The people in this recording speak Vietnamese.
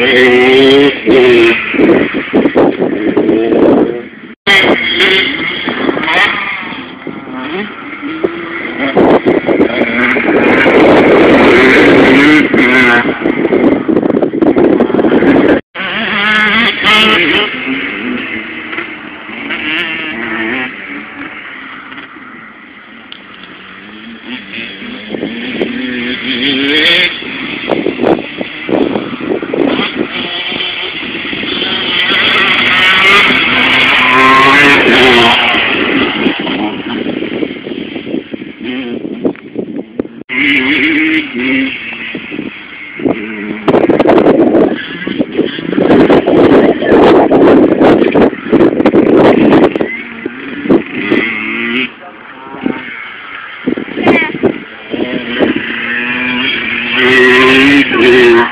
Hey. Mm-hmm. Uh-huh.